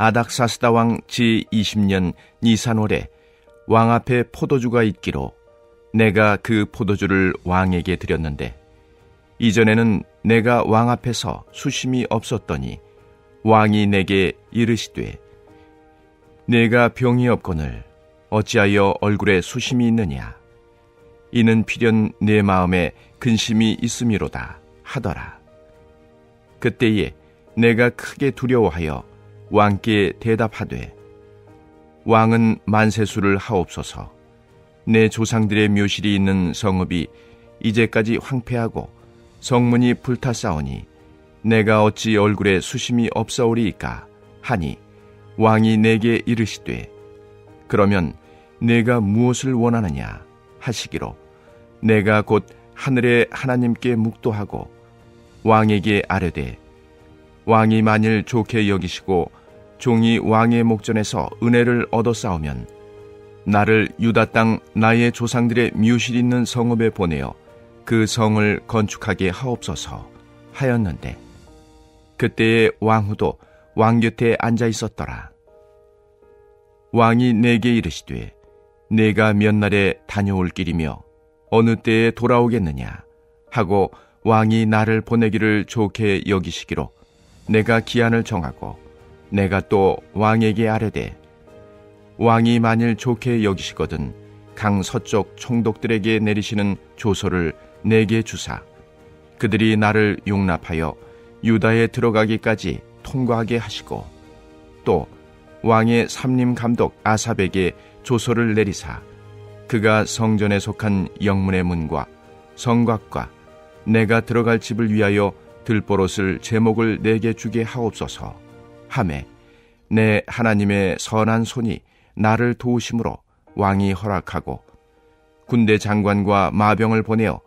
아닥사스다 왕 제20년 니산월에 왕 앞에 포도주가 있기로 내가 그 포도주를 왕에게 드렸는데 이전에는 내가 왕 앞에서 수심이 없었더니 왕이 내게 이르시되 내가 병이 없거늘 어찌하여 얼굴에 수심이 있느냐? 이는 필연 내 마음에 근심이 있음이로다 하더라. 그때에 내가 크게 두려워하여 왕께 대답하되 왕은 만세수를 하옵소서. 내 조상들의 묘실이 있는 성읍이 이제까지 황폐하고 성문이 불타싸우니 내가 어찌 얼굴에 수심이 없사오리이까 하니 왕이 내게 이르시되 그러면 내가 무엇을 원하느냐 하시기로 내가 곧 하늘의 하나님께 묵도하고 왕에게 아뢰되 왕이 만일 좋게 여기시고 종이 왕의 목전에서 은혜를 얻어 싸우면 나를 유다 땅 나의 조상들의 묘실 있는 성읍에 보내어 그 성을 건축하게 하옵소서 하였는데 그때의 왕후도 왕 곁에 앉아 있었더라. 왕이 내게 이르시되 내가 몇 날에 다녀올 길이며 어느 때에 돌아오겠느냐 하고 왕이 나를 보내기를 좋게 여기시기로 내가 기한을 정하고 내가 또 왕에게 아뢰되 왕이 만일 좋게 여기시거든 강 서쪽 총독들에게 내리시는 조서를 내게 주사. 그들이 나를 용납하여 유다에 들어가기까지 통과하게 하시고 또 왕의 삼림 감독 아삽에게 조서를 내리사. 그가 성전에 속한 영문의 문과 성곽과 내가 들어갈 집을 위하여 들보롯을 제목을 내게 주게 하옵소서 함에 내 하나님의 선한 손이 나를 도우심으로 왕이 허락하고 군대 장관과 마병을 보내어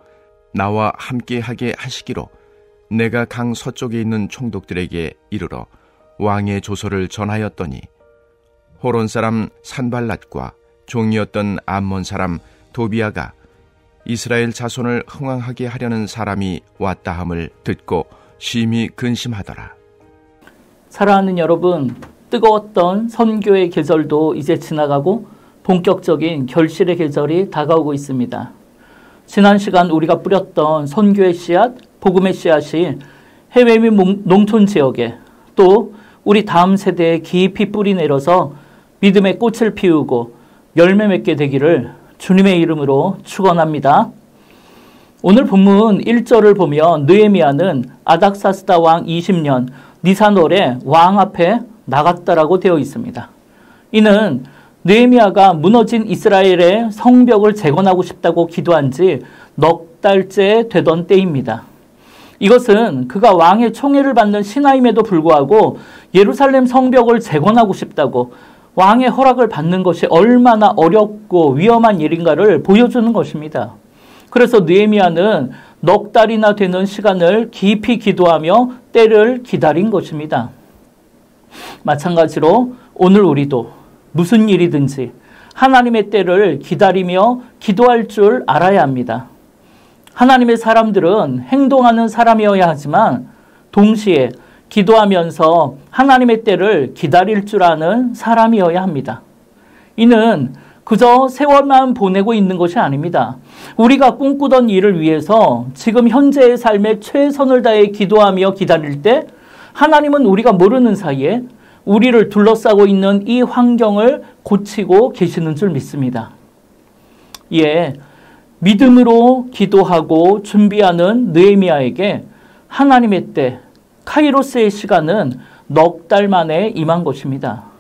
나와 함께하게 하시기로 내가 강 서쪽에 있는 총독들에게 이르러 왕의 조서를 전하였더니 호론 사람 산발랏과 종이었던 암몬 사람 도비아가 이스라엘 자손을 흥왕하게 하려는 사람이 왔다 함을 듣고 심히 근심하더라. 사랑하는 여러분, 뜨거웠던 선교의 계절도 이제 지나가고 본격적인 결실의 계절이 다가오고 있습니다. 지난 시간 우리가 뿌렸던 선교의 씨앗, 복음의 씨앗이 해외 및 농촌 지역에 또 우리 다음 세대에 깊이 뿌리 내려서 믿음의 꽃을 피우고 열매 맺게 되기를 주님의 이름으로 축원합니다. 오늘 본문 1절을 보면 느헤미야는 아닥사스다 왕 20년 니산월에 왕 앞에 나갔다라고 되어 있습니다. 이는 느헤미야가 무너진 이스라엘의 성벽을 재건하고 싶다고 기도한 지 넉 달째 되던 때입니다. 이것은 그가 왕의 총애를 받는 신하임에도 불구하고 예루살렘 성벽을 재건하고 싶다고 왕의 허락을 받는 것이 얼마나 어렵고 위험한 일인가를 보여주는 것입니다. 그래서 느헤미야는 넉 달이나 되는 시간을 깊이 기도하며 때를 기다린 것입니다. 마찬가지로 오늘 우리도 무슨 일이든지 하나님의 때를 기다리며 기도할 줄 알아야 합니다. 하나님의 사람들은 행동하는 사람이어야 하지만 동시에 기도하면서 하나님의 때를 기다릴 줄 아는 사람이어야 합니다. 이는 그저 세월만 보내고 있는 것이 아닙니다. 우리가 꿈꾸던 일을 위해서 지금 현재의 삶에 최선을 다해 기도하며 기다릴 때 하나님은 우리가 모르는 사이에 우리를 둘러싸고 있는 이 환경을 고치고 계시는 줄 믿습니다. 예, 믿음으로 기도하고 준비하는 느헤미야에게 하나님의 때 카이로스의 시간은 넉 달 만에 임한 것입니다.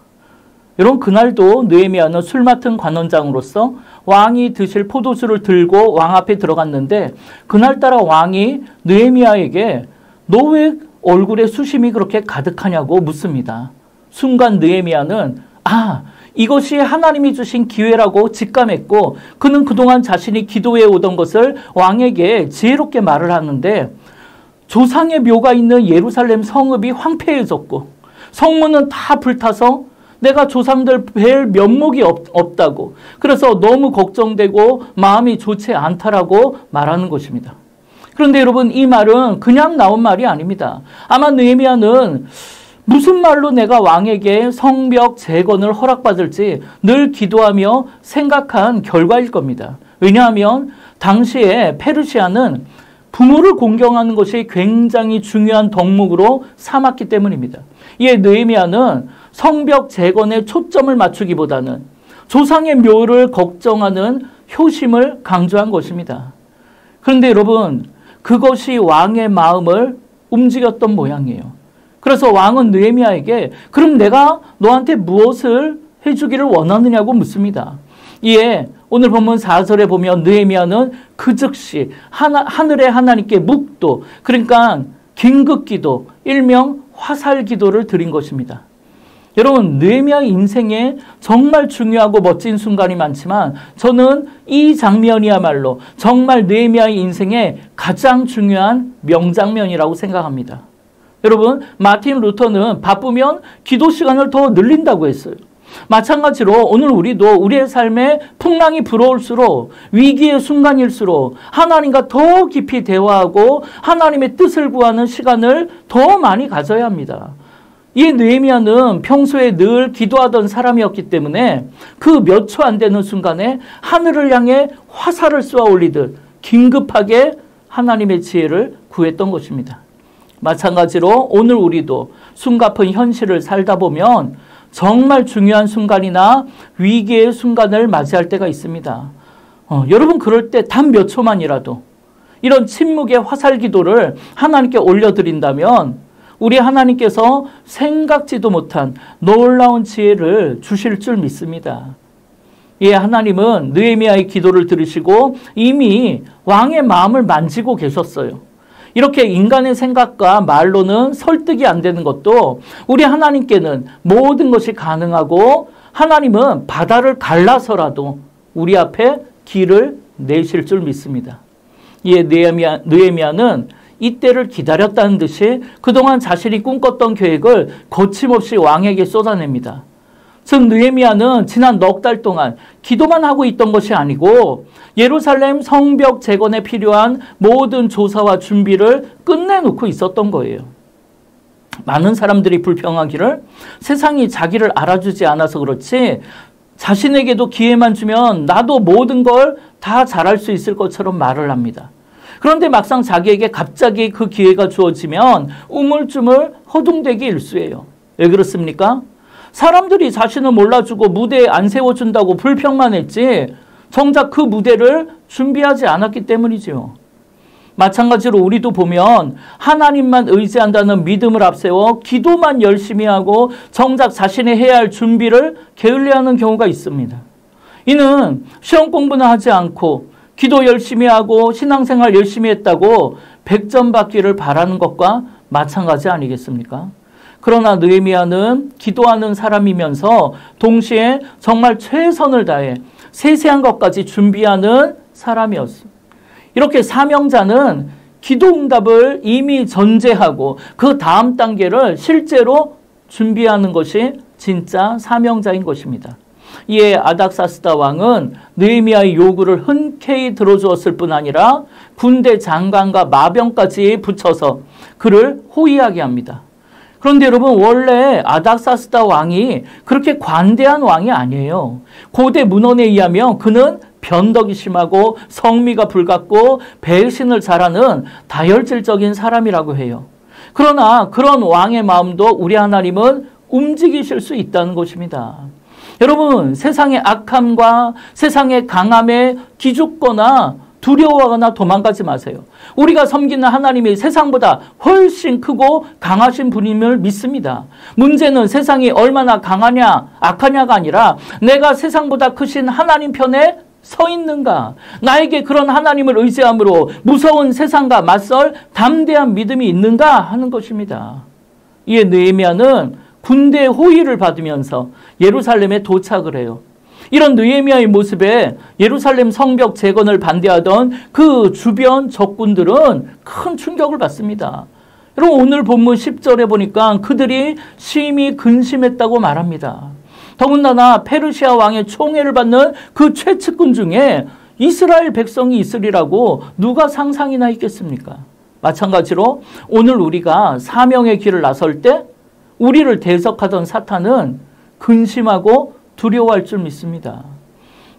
여러분 그날도 느헤미야는 술 맡은 관원장으로서 왕이 드실 포도주를 들고 왕 앞에 들어갔는데 그날따라 왕이 느헤미야에게 너 왜 얼굴에 수심이 그렇게 가득하냐고 묻습니다. 순간 느헤미야는 아 이것이 하나님이 주신 기회라고 직감했고 그는 그동안 자신이 기도해 오던 것을 왕에게 지혜롭게 말을 하는데 조상의 묘가 있는 예루살렘 성읍이 황폐해졌고 성문은 다 불타서 내가 조상들 뵐 면목이 없, 없다고 그래서 너무 걱정되고 마음이 좋지 않다라고 말하는 것입니다. 그런데 여러분 이 말은 그냥 나온 말이 아닙니다. 아마 느헤미야는 무슨 말로 내가 왕에게 성벽 재건을 허락받을지 늘 기도하며 생각한 결과일 겁니다. 왜냐하면 당시에 페르시아는 부모를 공경하는 것이 굉장히 중요한 덕목으로 삼았기 때문입니다. 이에 느헤미야는 성벽 재건에 초점을 맞추기보다는 조상의 묘를 걱정하는 효심을 강조한 것입니다. 그런데 여러분 그것이 왕의 마음을 움직였던 모양이에요. 그래서 왕은 느헤미야에게 그럼 내가 너한테 무엇을 해주기를 원하느냐고 묻습니다. 이에 오늘 본문 4절에 보면 느헤미야는 그 즉시 하나, 하늘의 하나님께 묵도 그러니까 긴급기도 일명 화살기도를 드린 것입니다. 여러분 느헤미야의 인생에 정말 중요하고 멋진 순간이 많지만 저는 이 장면이야말로 정말 느헤미야의 인생에 가장 중요한 명장면이라고 생각합니다. 여러분 마틴 루터는 바쁘면 기도 시간을 더 늘린다고 했어요. 마찬가지로 오늘 우리도 우리의 삶에 풍랑이 불어올수록 위기의 순간일수록 하나님과 더 깊이 대화하고 하나님의 뜻을 구하는 시간을 더 많이 가져야 합니다. 이 느헤미야는 평소에 늘 기도하던 사람이었기 때문에 그 몇 초 안 되는 순간에 하늘을 향해 화살을 쏘아 올리듯 긴급하게 하나님의 지혜를 구했던 것입니다. 마찬가지로 오늘 우리도 숨가쁜 현실을 살다 보면 정말 중요한 순간이나 위기의 순간을 맞이할 때가 있습니다. 어, 여러분 그럴 때 단 몇 초만이라도 이런 침묵의 화살 기도를 하나님께 올려드린다면 우리 하나님께서 생각지도 못한 놀라운 지혜를 주실 줄 믿습니다. 예, 하나님은 느헤미야의 기도를 들으시고 이미 왕의 마음을 만지고 계셨어요. 이렇게 인간의 생각과 말로는 설득이 안 되는 것도 우리 하나님께는 모든 것이 가능하고 하나님은 바다를 갈라서라도 우리 앞에 길을 내실 줄 믿습니다. 이에 느헤미야, 느헤미야는 이때를 기다렸다는 듯이 그동안 자신이 꿈꿨던 계획을 거침없이 왕에게 쏟아냅니다. 즉 느헤미야는 지난 넉 달 동안 기도만 하고 있던 것이 아니고 예루살렘 성벽 재건에 필요한 모든 조사와 준비를 끝내놓고 있었던 거예요. 많은 사람들이 불평하기를 세상이 자기를 알아주지 않아서 그렇지 자신에게도 기회만 주면 나도 모든 걸 다 잘할 수 있을 것처럼 말을 합니다. 그런데 막상 자기에게 갑자기 그 기회가 주어지면 우물쭈물 허둥대기 일수예요. 왜 그렇습니까? 사람들이 자신을 몰라주고 무대에 안 세워준다고 불평만 했지 정작 그 무대를 준비하지 않았기 때문이죠. 마찬가지로 우리도 보면 하나님만 의지한다는 믿음을 앞세워 기도만 열심히 하고 정작 자신이 해야 할 준비를 게을리하는 경우가 있습니다. 이는 시험 공부는 하지 않고 기도 열심히 하고 신앙생활 열심히 했다고 100점 받기를 바라는 것과 마찬가지 아니겠습니까? 그러나 느헤미야는 기도하는 사람이면서 동시에 정말 최선을 다해 세세한 것까지 준비하는 사람이었습니다. 이렇게 사명자는 기도 응답을 이미 전제하고 그 다음 단계를 실제로 준비하는 것이 진짜 사명자인 것입니다. 이에 아닥사스다 왕은 느헤미야의 요구를 흔쾌히 들어주었을 뿐 아니라 군대 장관과 마병까지 붙여서 그를 호위하게 합니다. 그런데 여러분 원래 아닥사스다 왕이 그렇게 관대한 왕이 아니에요. 고대 문헌에 의하면 그는 변덕이 심하고 성미가 불같고 배신을 잘하는 다혈질적인 사람이라고 해요. 그러나 그런 왕의 마음도 우리 하나님은 움직이실 수 있다는 것입니다. 여러분 세상의 악함과 세상의 강함에 기죽거나 두려워하거나 도망가지 마세요. 우리가 섬기는 하나님이 세상보다 훨씬 크고 강하신 분임을 믿습니다. 문제는 세상이 얼마나 강하냐, 악하냐가 아니라 내가 세상보다 크신 하나님 편에 서 있는가? 나에게 그런 하나님을 의지함으로 무서운 세상과 맞설 담대한 믿음이 있는가 하는 것입니다. 이에 느헤미야는 군대 호위를 받으면서 예루살렘에 도착을 해요. 이런 느헤미야의 모습에 예루살렘 성벽 재건을 반대하던 그 주변 적군들은 큰 충격을 받습니다. 여러분 오늘 본문 10절에 보니까 그들이 심히 근심했다고 말합니다. 더군다나 페르시아 왕의 총애를 받는 그 최측근 중에 이스라엘 백성이 있으리라고 누가 상상이나 있겠습니까? 마찬가지로 오늘 우리가 사명의 길을 나설 때 우리를 대적하던 사탄은 근심하고 두려워할 줄 믿습니다.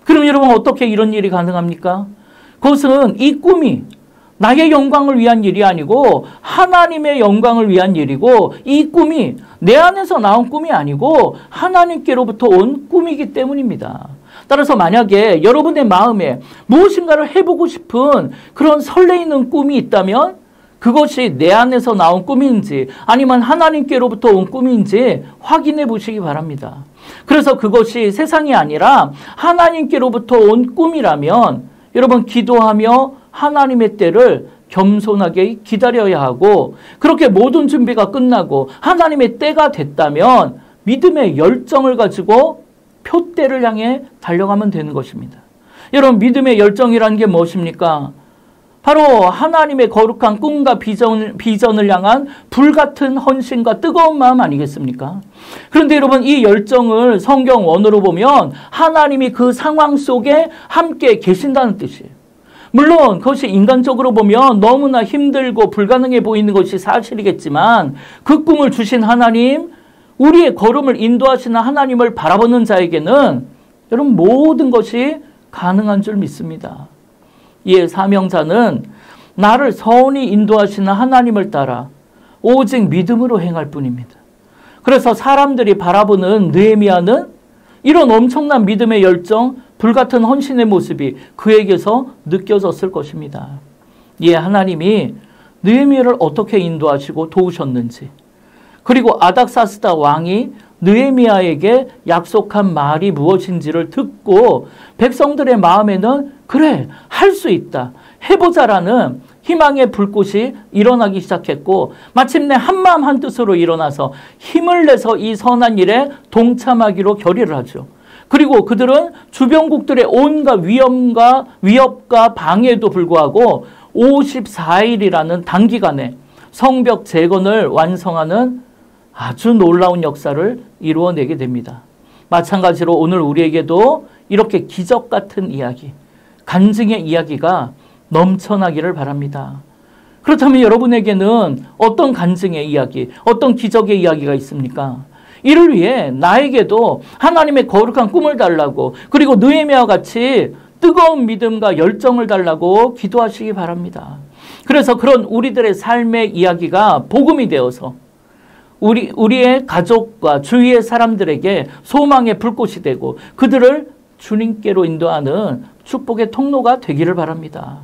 그럼 여러분 어떻게 이런 일이 가능합니까? 그것은 이 꿈이 나의 영광을 위한 일이 아니고 하나님의 영광을 위한 일이고 이 꿈이 내 안에서 나온 꿈이 아니고 하나님께로부터 온 꿈이기 때문입니다. 따라서 만약에 여러분의 마음에 무엇인가를 해보고 싶은 그런 설레이는 꿈이 있다면 그것이 내 안에서 나온 꿈인지 아니면 하나님께로부터 온 꿈인지 확인해 보시기 바랍니다. 그래서 그것이 세상이 아니라 하나님께로부터 온 꿈이라면 여러분 기도하며 하나님의 때를 겸손하게 기다려야 하고 그렇게 모든 준비가 끝나고 하나님의 때가 됐다면 믿음의 열정을 가지고 표대를 향해 달려가면 되는 것입니다. 여러분 믿음의 열정이라는 게 무엇입니까? 바로 하나님의 거룩한 꿈과 비전, 비전을 향한 불같은 헌신과 뜨거운 마음 아니겠습니까? 그런데 여러분 이 열정을 성경 원어로 보면 하나님이 그 상황 속에 함께 계신다는 뜻이에요. 물론 그것이 인간적으로 보면 너무나 힘들고 불가능해 보이는 것이 사실이겠지만 그 꿈을 주신 하나님, 우리의 걸음을 인도하시는 하나님을 바라보는 자에게는 여러분 모든 것이 가능한 줄 믿습니다. 이에 사명자는 나를 서운히 인도하시는 하나님을 따라 오직 믿음으로 행할 뿐입니다. 그래서 사람들이 바라보는 느헤미야는 이런 엄청난 믿음의 열정, 불같은 헌신의 모습이 그에게서 느껴졌을 것입니다. 이에 하나님이 느헤미야를 어떻게 인도하시고 도우셨는지 그리고 아닥사스다 왕이 느헤미야에게 약속한 말이 무엇인지를 듣고 백성들의 마음에는 그래 할 수 있다 해보자라는 희망의 불꽃이 일어나기 시작했고 마침내 한마음 한뜻으로 일어나서 힘을 내서 이 선한 일에 동참하기로 결의를 하죠. 그리고 그들은 주변국들의 온갖 위험과 위협과 방해에도 불구하고 54일이라는 단기간에 성벽 재건을 완성하는 아주 놀라운 역사를 이루어내게 됩니다. 마찬가지로 오늘 우리에게도 이렇게 기적 같은 이야기, 간증의 이야기가 넘쳐나기를 바랍니다. 그렇다면 여러분에게는 어떤 간증의 이야기, 어떤 기적의 이야기가 있습니까? 이를 위해 나에게도 하나님의 거룩한 꿈을 달라고 그리고 느헤미야 같이 뜨거운 믿음과 열정을 달라고 기도하시기 바랍니다. 그래서 그런 우리들의 삶의 이야기가 복음이 되어서 우리, 우리의 가족과 주위의 사람들에게 소망의 불꽃이 되고 그들을 주님께로 인도하는 축복의 통로가 되기를 바랍니다.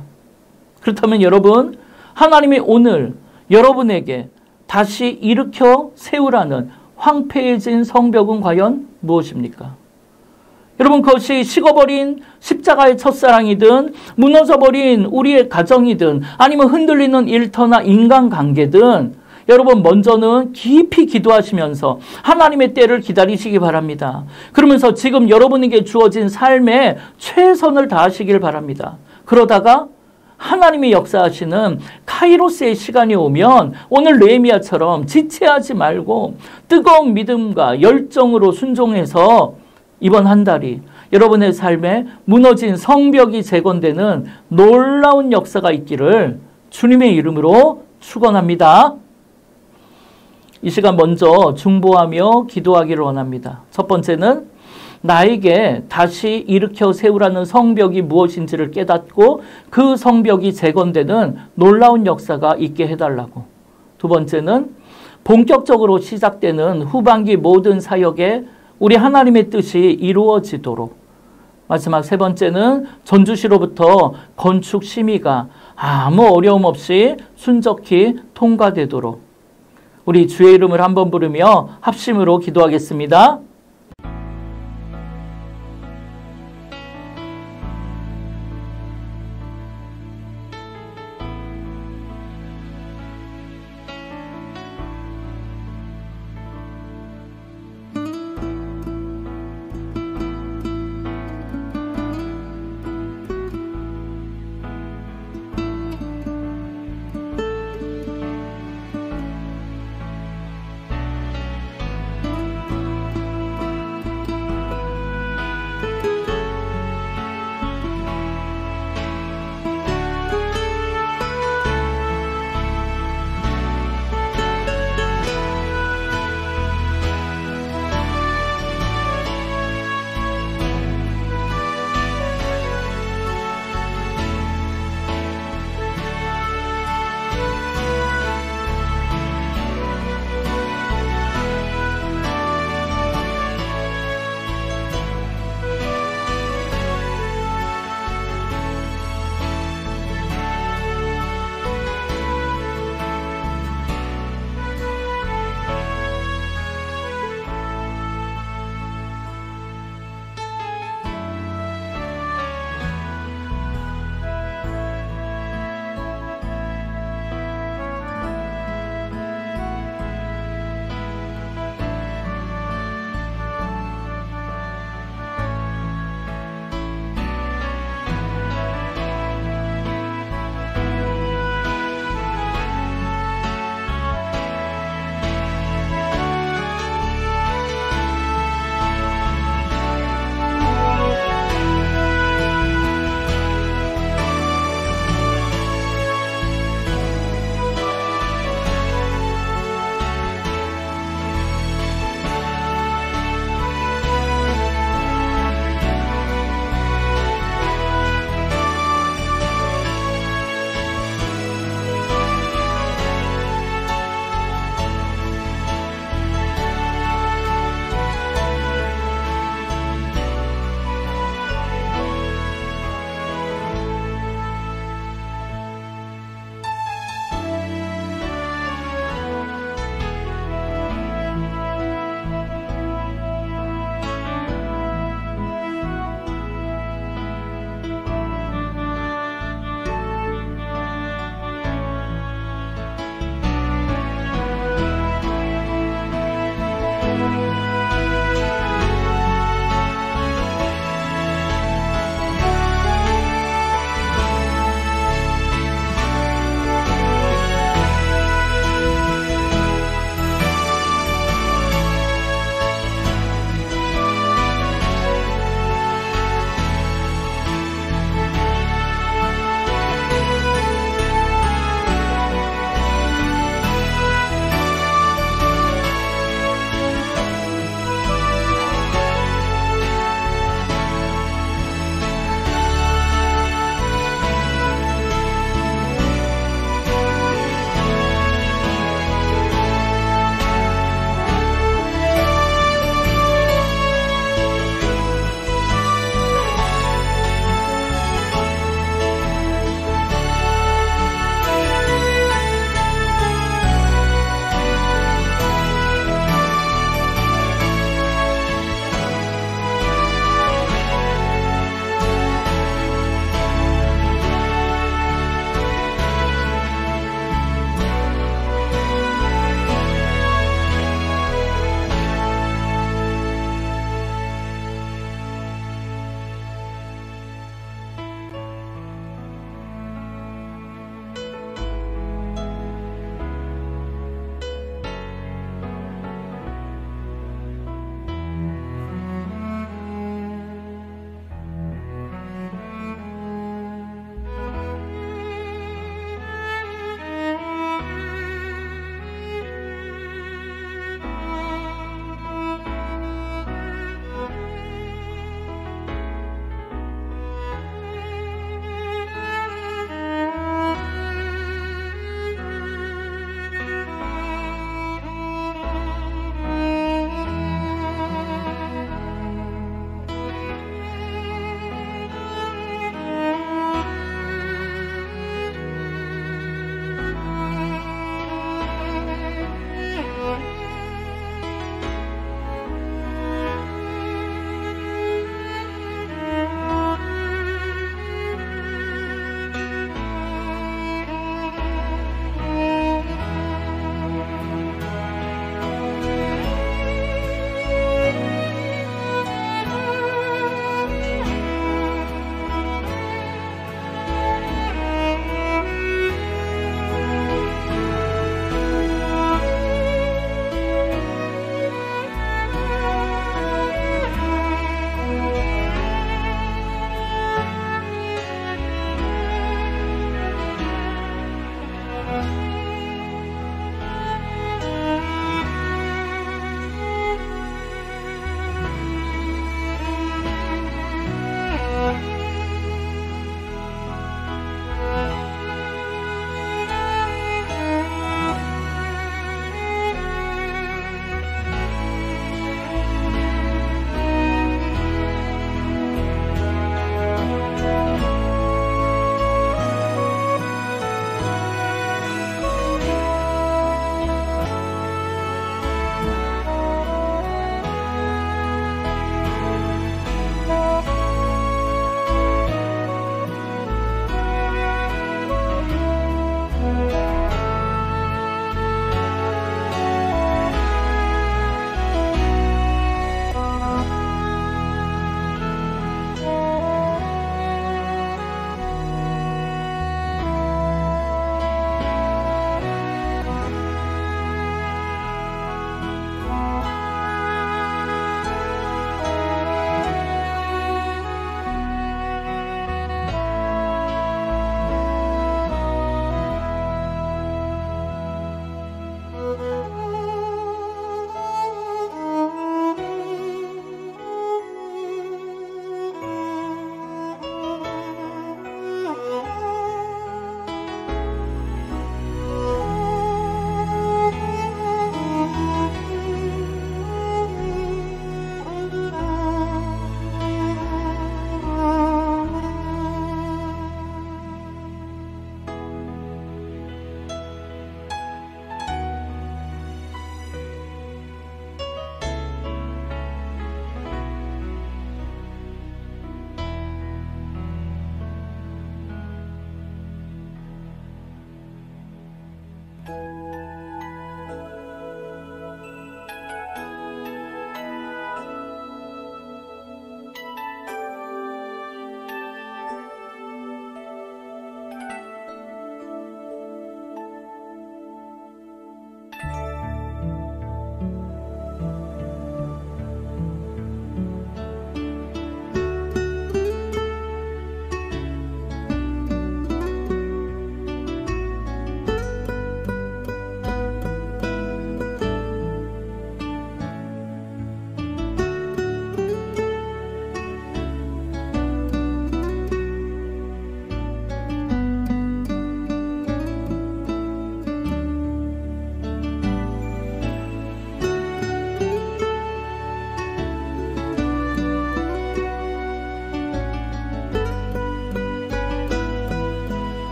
그렇다면 여러분, 하나님이 오늘 여러분에게 다시 일으켜 세우라는 황폐해진 성벽은 과연 무엇입니까? 여러분 그것이 식어버린 십자가의 첫사랑이든 무너져버린 우리의 가정이든 아니면 흔들리는 일터나 인간관계든 여러분 먼저는 깊이 기도하시면서 하나님의 때를 기다리시기 바랍니다. 그러면서 지금 여러분에게 주어진 삶에 최선을 다하시길 바랍니다. 그러다가 하나님이 역사하시는 카이로스의 시간이 오면 오늘 레미야처럼 지체하지 말고 뜨거운 믿음과 열정으로 순종해서 이번 한 달이 여러분의 삶에 무너진 성벽이 재건되는 놀라운 역사가 있기를 주님의 이름으로 축원합니다. 이 시간 먼저 중보하며 기도하기를 원합니다. 첫 번째는 나에게 다시 일으켜 세우라는 성벽이 무엇인지를 깨닫고 그 성벽이 재건되는 놀라운 역사가 있게 해달라고. 두 번째는 본격적으로 시작되는 후반기 모든 사역에 우리 하나님의 뜻이 이루어지도록. 마지막 세 번째는 전주시로부터 건축 심의가 아무 어려움 없이 순적히 통과되도록. 우리 주의 이름을 한번 부르며 합심으로 기도하겠습니다.